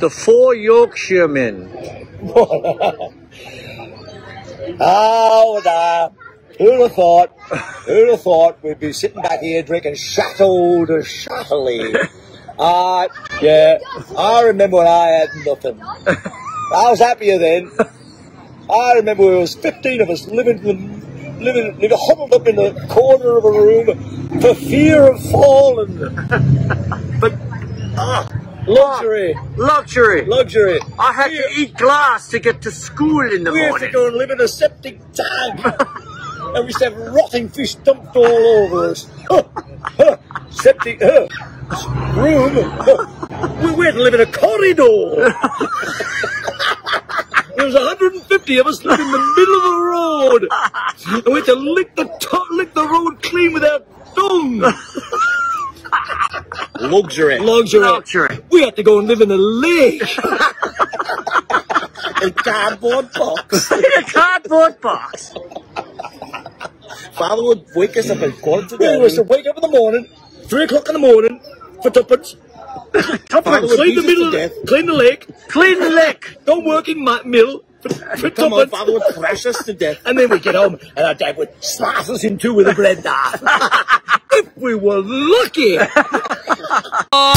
the four Yorkshiremen. Oh, nah. Who'd have thought? Who'd have thought we'd be sitting back here drinking Chateau de Chasselas? Ah, yeah. I remember when I had nothing. I was happier then. I remember there was 15 of us living, in the, living, living huddled up in the corner of a room for fear of falling. But, ah, luxury, Luxury. luxury. I had to eat glass to get to school in the morning. We had to go and live in a septic tank. and we used to have rotting fish dumped all over us. Septic huh, room. We, we had to live in a corridor. there was 150 of us living in the middle of the road. And we had to lick the, to- lick the road clean with our tongue. Luxury. Luxury. Luxury. We had to go and live in a lake. a cardboard box. In a cardboard box. Father would wake us up at quarter to We ten. was to wake up in the morning, three o'clock in the morning, for tuppence. Father would clean the beat middle, death. clean the lake, Clean the lick. don't work in my mill for, for Come on, tuppence. Father would thrash us to death. And then we'd get home, and our dad would slice us in two with a bread knife. if we were lucky. Hello,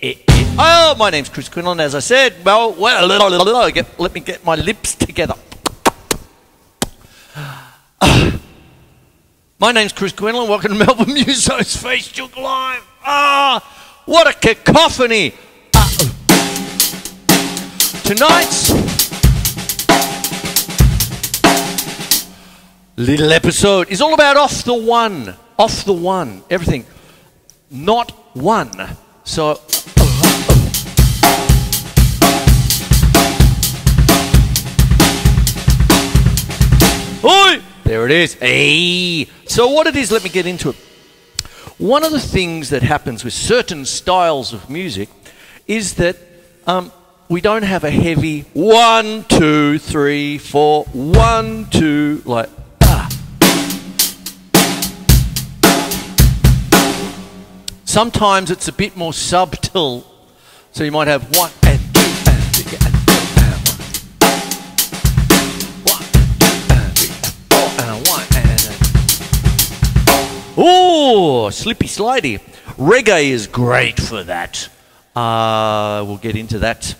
Eh, eh, eh. Oh, my name's Chris Quinlan. As I said, well, well, little, little, little, get, let me get my lips together. My name's Chris Quinlan. Welcome to Melbourne Musos Facebook Live. Ah, what a cacophony. Ah, tonight's little episode is all about off the one. Off the one. Everything. Not one. So. There it is. Hey. So what it is, let me get into it. One of the things that happens with certain styles of music is that um, we don't have a heavy one, two, three, four, one, two, like ah. Sometimes it's a bit more subtle, so you might have one Oh, slippy slidey. Reggae is great for that. Uh, we'll get into that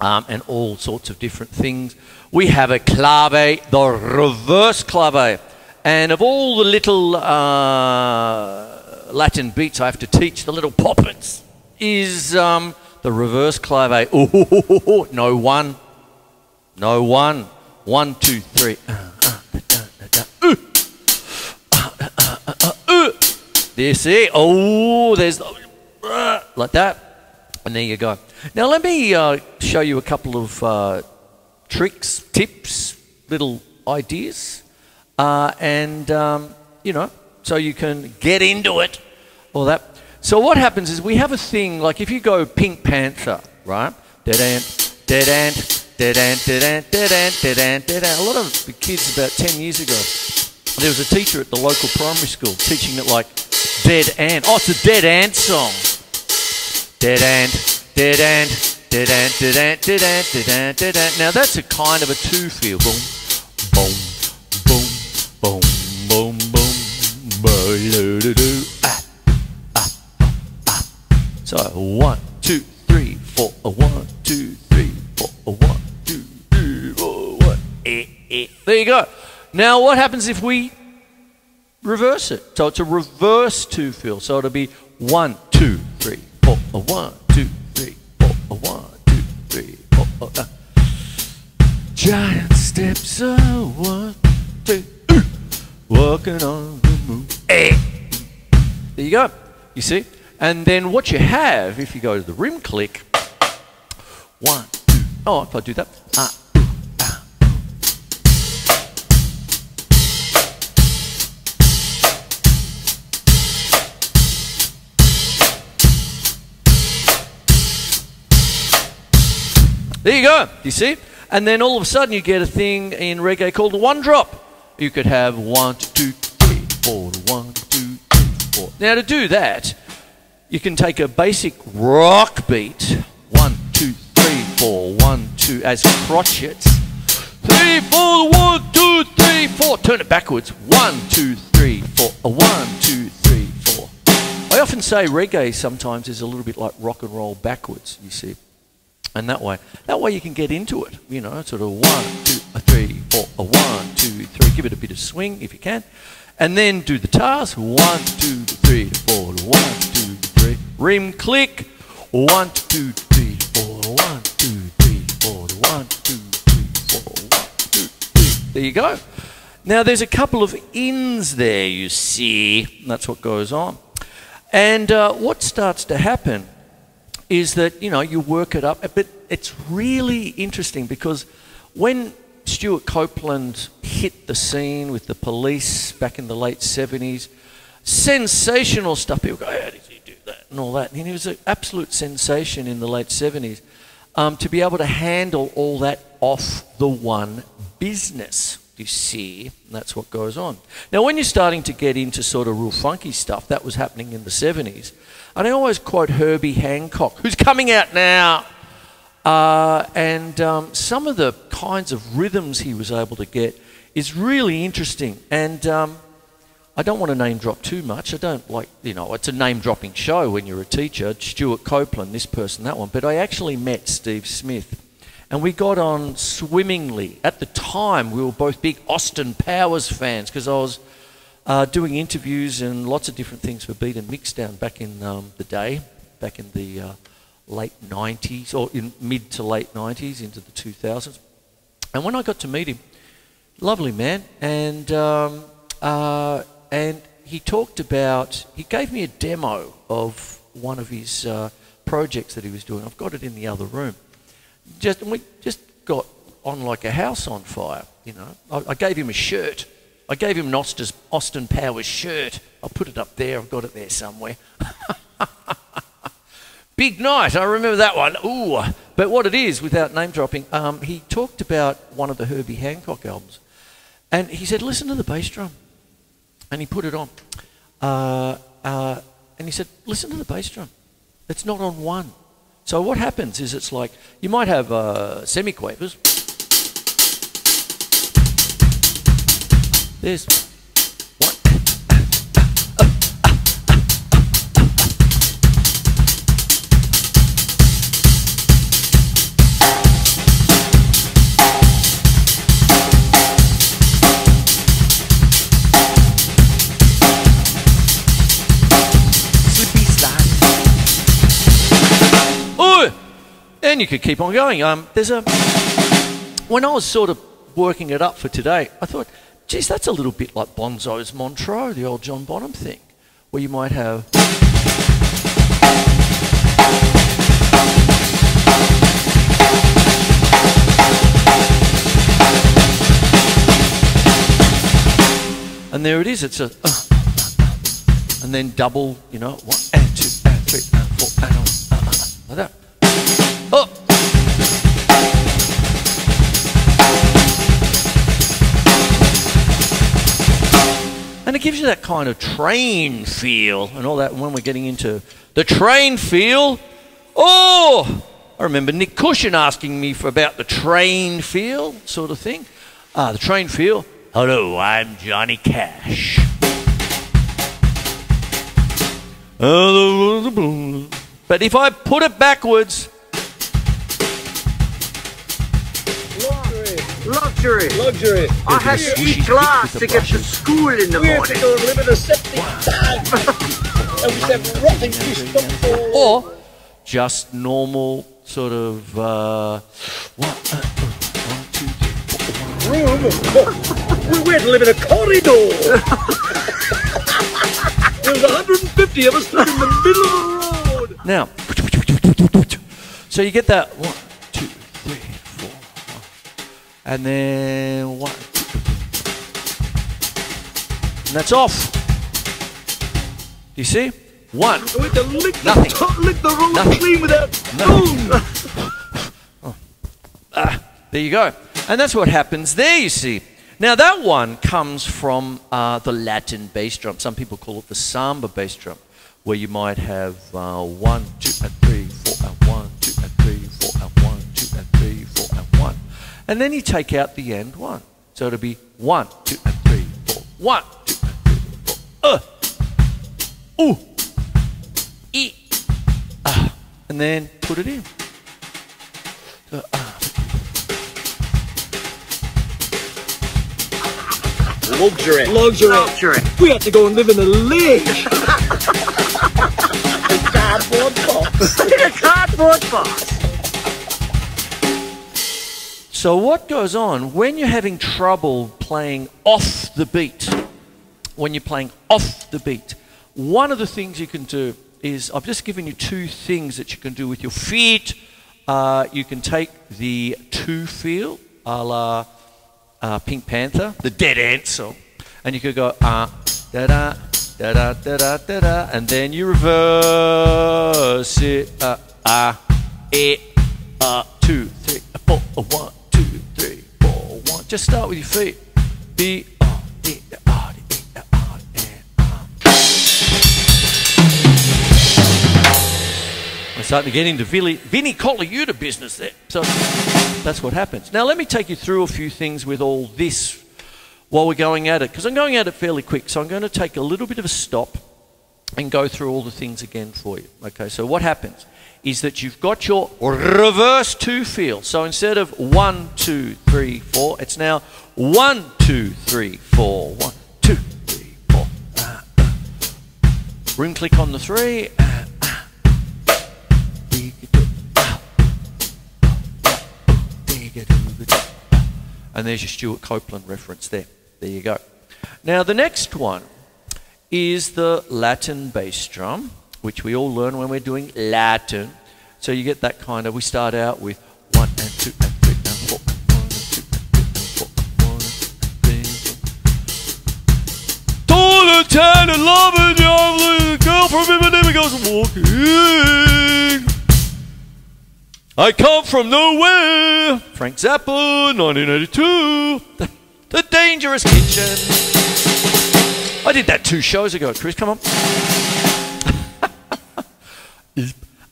um, and all sorts of different things. We have a clave, the reverse clave. And of all the little uh, Latin beats I have to teach, the little poppets, is um, the reverse clave. Oh, no one, no one. One, two, three. There, see? Oh, there's like that. And there you go. Now, let me uh, show you a couple of uh, tricks, tips, little ideas. Uh, and, um, you know, so you can get into it. All that. So, what happens is we have a thing like if you go Pink Panther, right? Dead ant, dead ant, dead ant, dead ant, dead ant, dead ant, dead ant. A lot of the kids about 10 years ago there was a teacher at the local primary school teaching it like dead ant. Oh, it's a dead ant song. Dead ant, dead ant, dead ant, dead ant, dead ant, dead ant, dead. Now that's a kind of a two feel. Boom, boom, boom, boom, boom, boom, ba-do-do-do. Ah, ah, ah. So one, two, three, four. A one, two, three, four. A one, two, three, four. One. Eh, eh. There you go. Now, what happens if we reverse it? So it's a reverse two feel. So it'll be one, two, three, four. A one, two, three, four. A one, two, three, four. A, uh. Giant steps of one, two, walking on the moon. Eh. There you go. You see? And then what you have, if you go to the rim click, one, two, oh, if I do that, ah, There you go. You see? And then all of a sudden you get a thing in reggae called one drop. You could have one, two, three, four, one, two, three, four. Now to do that, you can take a basic rock beat. One, two, three, four, one, two, as crotchets. Three, four, one, two, three, four. Turn it backwards. One, two, three, four. One, two, three, four. I often say reggae sometimes is a little bit like rock and roll backwards, you see. And that way, that way you can get into it. You know, sort of one, two, a three, four, a one, two, three. Give it a bit of swing if you can, and then do the task. One, two, three, four, one, two, three. Rim click. One, two, three, four, one, two, three, four, one, two, three, four, one, two, three. There you go. Now there's a couple of ins there, you see. That's what goes on. And uh, what starts to happen is that you know you work it up, but it's really interesting because when Stewart Copeland hit the scene with the police back in the late seventies, sensational stuff. People go, "How did he do that?" and all that. And he was an absolute sensation in the late seventies. Um, to be able to handle all that off the one business, you see, that's what goes on. Now, when you're starting to get into sort of real funky stuff, that was happening in the 70s. And I always quote Herbie Hancock, who's coming out now. Uh, and um, some of the kinds of rhythms he was able to get is really interesting. And um, I don't want to name drop too much. I don't like, you know, it's a name dropping show when you're a teacher. Stewart Copeland, this person, that one. But I actually met Steve Smith. And we got on swimmingly. At the time, we were both big Austin Powers fans because I was uh, doing interviews and lots of different things for Beat and Mixdown back in um, the day, back in the uh, late 90s, or in mid to late 90s into the 2000s. And when I got to meet him, lovely man, and, um, uh, and he talked about, he gave me a demo of one of his uh, projects that he was doing. I've got it in the other room. Just, we just got on like a house on fire, you know. I, I gave him a shirt I gave him an Austin, Austin Powers shirt. I'll put it up there. I've got it there somewhere. Big night. I remember that one. Ooh. But what it is, without name dropping, um, he talked about one of the Herbie Hancock albums. And he said, listen to the bass drum. And he put it on. Uh, uh, and he said, listen to the bass drum. It's not on one. So what happens is it's like, you might have uh, semiquavers There's and you could keep on going. Um, there's a. When I was sort of working it up for today, I thought geez, that's a little bit like Bonzo's Montreux, the old John Bonham thing, where you might have. And there it is, it's a. Uh, and then double, you know, one and two and three and four and uh, uh, uh, like that. Oh! And it gives you that kind of train feel and all that. When we're getting into the train feel, oh, I remember Nick Cushion asking me for about the train feel sort of thing. Ah, the train feel. Hello, I'm Johnny Cash. But if I put it backwards, Luxury. Luxury. I had to eat glass to get to school in the morning. We have morning. to go and live in a septic tank. and we have rotting fish come or just normal sort of uh, one, uh, one, two, three. room. we went to live in a corridor. there was 150 of us stood in the middle of the road. Now, so you get that one, two, three, four, one. And then one, and that's off. Do you see? One. To lick the, Nothing. lick the road Nothing. clean without spoon. There you go. And that's what happens there, you see. Now, that one comes from uh, the Latin bass drum. Some people call it the samba bass drum, where you might have uh, one, two, and three, four, and one, And then you take out the end one. So it'll be one, two, and three, four, one, two, and three, four. Uh, ooh, e, ah, and then put it in. So, ah. Luxury. Luxury. Luxury. We had to go and live in a lake. Cardboard box. In a cardboard box. So, what goes on when you're having trouble playing off the beat? When you're playing off the beat, one of the things you can do is I've just given you two things that you can do with your feet. Uh, you can take the two feel a la uh, Pink Panther, the dead ant and you could go ah, uh, da da. Da da da da da da, and then you reverse it. Ah, ah, eh, ah, two, three, four, one. Just start with your feet. R. We're starting to get into Vinnie, Vinnie Colaiuta business there. So that's what happens. Now, let me take you through a few things with all this while we're going at it, because I'm going at it fairly quick. So I'm going to take a little bit of a stop and go through all the things again for you. Okay, so what happens is that you've got your reverse two feel. So instead of one, two, three, four, it's now one, two, three, four, one, two, three, four. Ah, ah. Rim click on the three. ah. And there's your Stewart Copeland reference there. There you go. Now, the next one is the Latin bass drum, which we all learn when we're doing Latin. So you get that kind of, we start out with one and two and three and four and one and two and three and four and one and two and three. Tall and tan and loving, the girl from Ipanema goes walking. I come from nowhere. Frank Zappa, 1982. The, the Dangerous Kitchen. I did that two shows ago, Chris. Come on.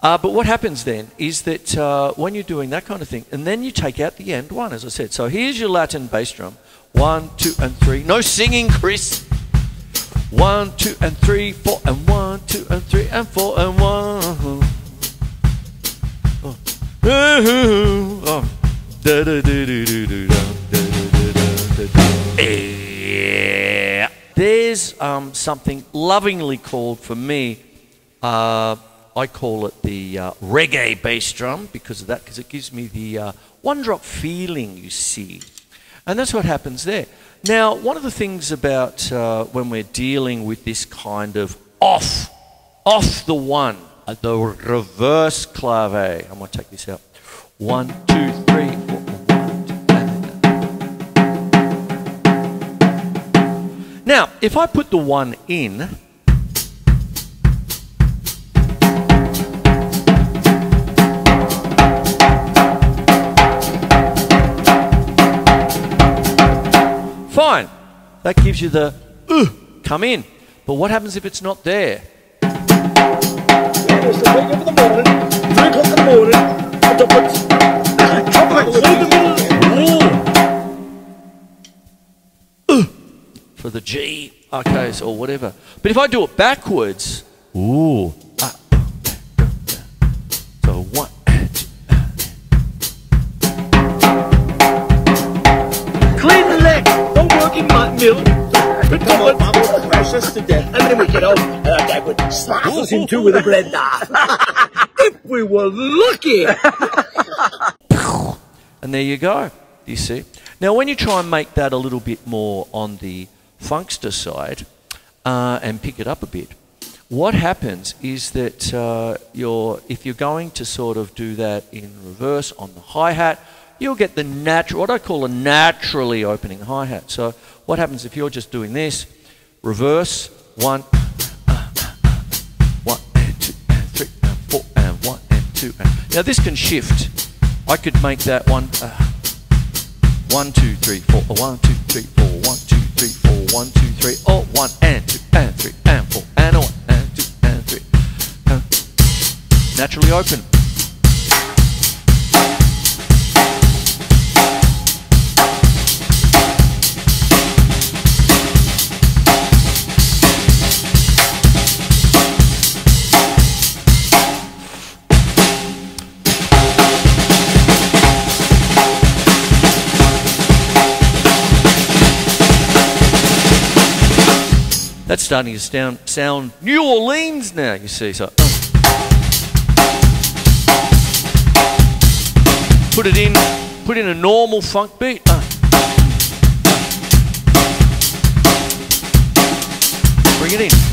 Uh, but what happens then is that uh, when you're doing that kind of thing, and then you take out the end one, as I said. So here's your Latin bass drum. One, two, and three. No singing, Chris. One, two, and three, four, and one, two, and three, and four, and one. Oh. There's um, something lovingly called for me. Uh, I call it the uh, reggae bass drum because of that, because it gives me the uh, one drop feeling, you see. And that's what happens there. Now, one of the things about uh, when we're dealing with this kind of off, off the one, uh, the reverse clave. I'm going to take this out. One, two, three, four, Now, if I put the one in, That gives you the uh, come in. But what happens if it's not there? It was wake up in the morning, 3 o'clock in the morning, and to put trumpets in the middle. for the G, okay, so or whatever. But if I do it backwards, ooh, my Come on, on, Mum. To death. and then we get out, and our dad would smash us in two with a blender. if we were lucky. and there you go. You see. Now, when you try and make that a little bit more on the funkster side uh, and pick it up a bit, what happens is that uh, you're, if you're going to sort of do that in reverse on the hi hat, you'll get the natural, what I call a naturally opening hi hat. So, what happens if you're just doing this? Reverse, one, one and two and three and four and one and two. And now this can shift. I could make that one. Uh, one, two, three, four. One, two, three, four. One, two, three, four. One, two, three. One and two and three and four and one and two and three. Uh, naturally open. Starting to sound, sound New Orleans now, you see. So, uh. put it in, put in a normal funk beat. Uh. Bring it in.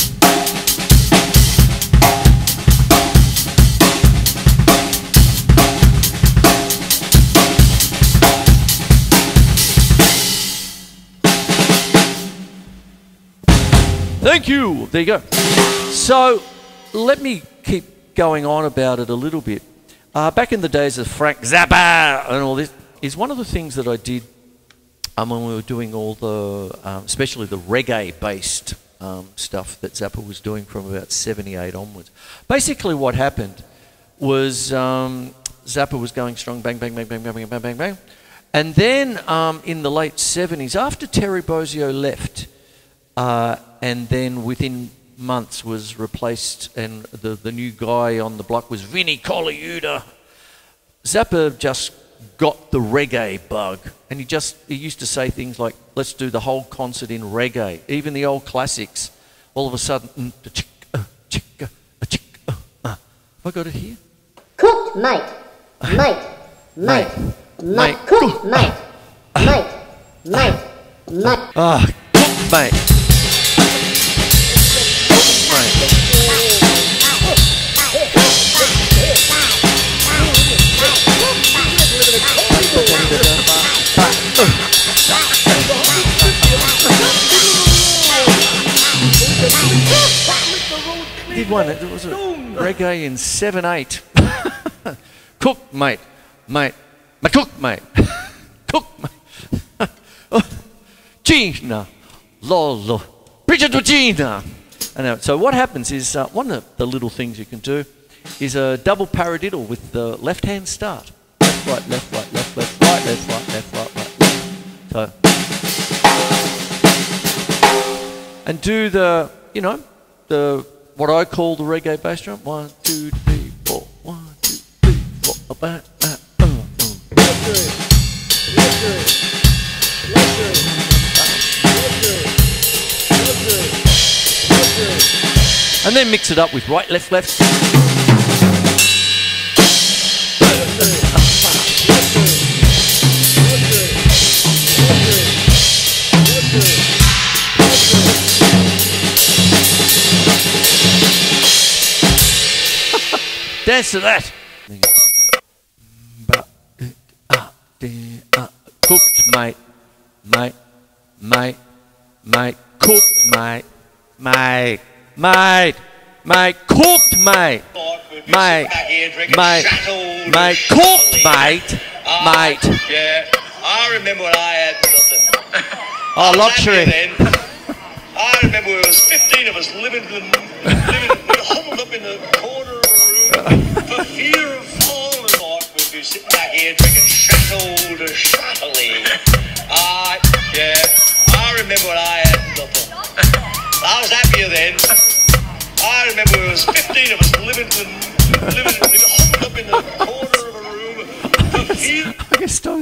Thank you. There you go. So let me keep going on about it a little bit. Uh, back in the days of Frank Zappa and all this, is one of the things that I did um, when we were doing all the, um, especially the reggae-based um, stuff that Zappa was doing from about '78 onwards. Basically, what happened was um, Zappa was going strong, bang, bang, bang, bang, bang, bang, bang, bang, bang, and then um, in the late '70s, after Terry Bozzio left. Uh, and then within months was replaced, and the, the new guy on the block was Vinnie Colaiuta. Zappa just got the reggae bug, and he just he used to say things like, "Let's do the whole concert in reggae," even the old classics. All of a sudden, have I got it here? Cooked mate. Mate. Mate. Mate. Mate. Cooked mate. Mate. Mate. Mate. Ah, cook, mate. Did one. It was a reggae in seven eight. cook, mate, mate, my cook, mate, cook, mate. Gina, lolo, Bridget Gina. And uh, so what happens is uh, one of the little things you can do is a double paradiddle with the left hand start. Left, right, left, right, left, left, right, left, right, left, right, right, left. So, and do the, you know, the what I call the reggae bass drum. One, two, three, four. One, two, three, four. A. And then mix it up with right, left, left. Dance to that. Cooked, mate, mate, mate, mate, cooked, mate, mate, mate, mate, cooked, mate, mate, mate, mate, cooked, mate, mate. Yeah, I remember when I had nothing. Oh, I luxury. I remember there was 15 of us living, in, living huddled up in the corner of a room for fear of falling off. We'd be sitting back here drinking Chateau de Chasselas. Ah, yeah, I remember when I had nothing. I was happier then. I remember there was 15 of us living, in, living, huddled up in the corner of a room. I guess so.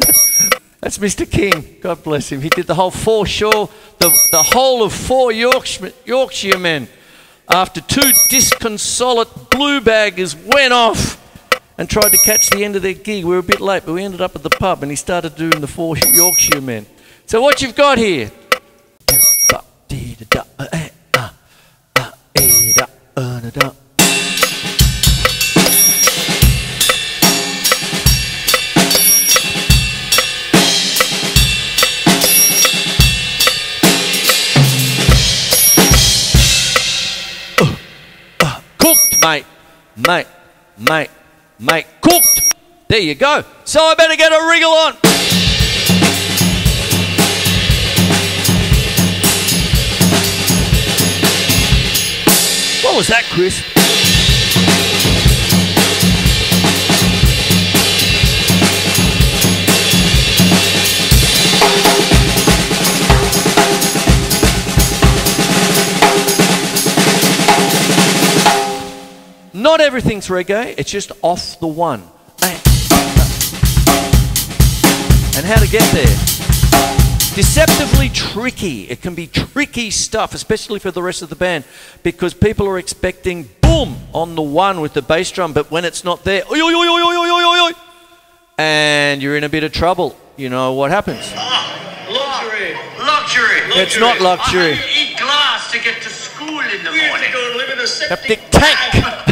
That's Mr. King. God bless him. He did the whole foreshore, the, the whole of four Yorkshire, Yorkshiremen after two disconsolate blue baggers went off and tried to catch the end of their gig. We were a bit late, but we ended up at the pub and he started doing the four Yorkshire men. So what you've got here? Cooked, mate. Mate. Mate. Mate. Cooked. There you go. So I better get a wriggle on. What was that, Chris? Not everything's reggae, it's just off the one. And how to get there. Deceptively tricky. It can be tricky stuff, especially for the rest of the band, because people are expecting boom on the one with the bass drum, but when it's not there, oi, oi, oi, oi, oi, oi, oi, and you're in a bit of trouble. You know what happens. Ah, luxury. Luxury. luxury. It's not luxury. I had to eat glass to get to school in the morning. Have to go live in a septic tank.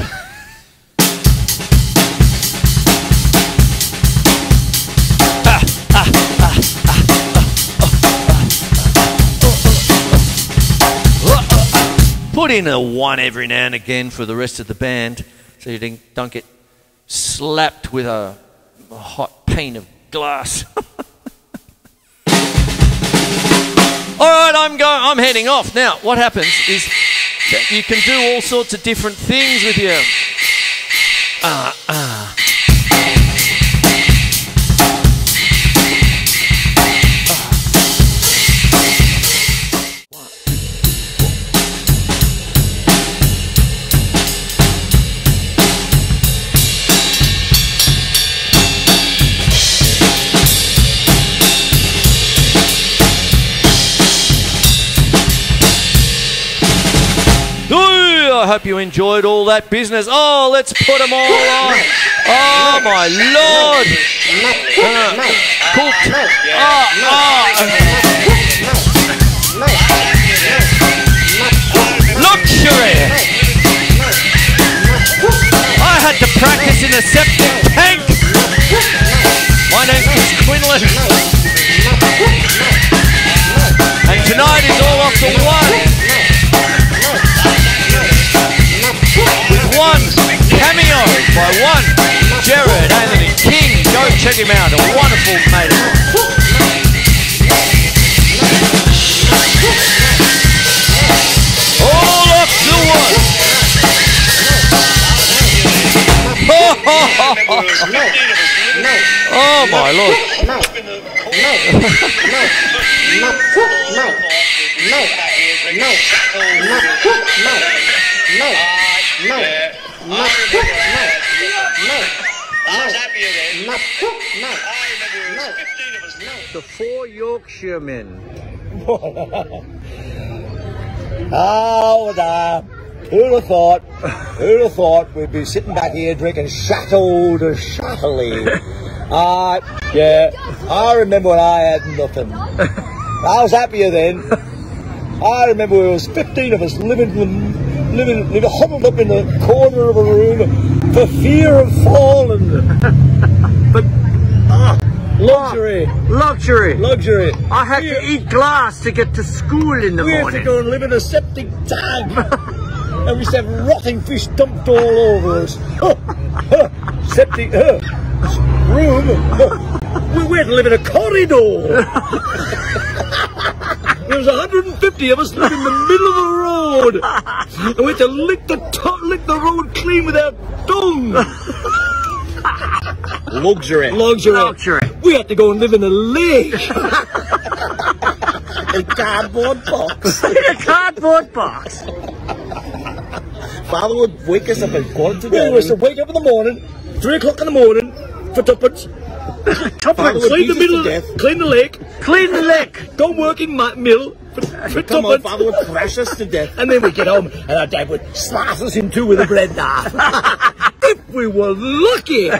Put in a one every now and again for the rest of the band so you don't- get slapped with a, a hot pane of glass. All right, I'm going. I'm heading off now. What happens is you can do all sorts of different things with your. Ah, ah. Hope you enjoyed all that business. Oh, let's put them all on. Oh, my Lord. Cooked. Oh, ah, oh. Ah. Luxury. I had to practice in a septic tank. My name's Chris Quinlan. And tonight is by one Jared Anthony King. Go check him out. A wonderful mate. All up to one. oh my lord. I was happier then. The four Yorkshiremen. oh, da. Who'd have thought? Who'd have thought we'd be sitting back here drinking Chateau de Chasselas? Uh, yeah, I remember when I had nothing. I was happier then. I remember there was 15 of us living, living, living huddled up in the corner of a room for fear of falling. but, ah, luxury, Luxury. luxury. I had to eat glass to get to school in the morning. We had to go and live in a septic tank. and we used to have rotting fish dumped all over us. septic uh, room. we, we had to live in a corridor. there was 150 of us living in the middle of the road. And we had to lick the, to- lick the road clean with our tongue. Luxury. Luxury. Luxury. We had to go and live in a lake. a cardboard box. In a cardboard box. Father would wake us up at quarter to We used to wake up in the morning, three o'clock in the morning, for tuppence. Tuppence. Clean the middle, clean the lake, Clean the lake. go work in my mill Come on, father would crash us to death. And then we'd get home and our dad would slice us in two with a bread knife. if we were lucky.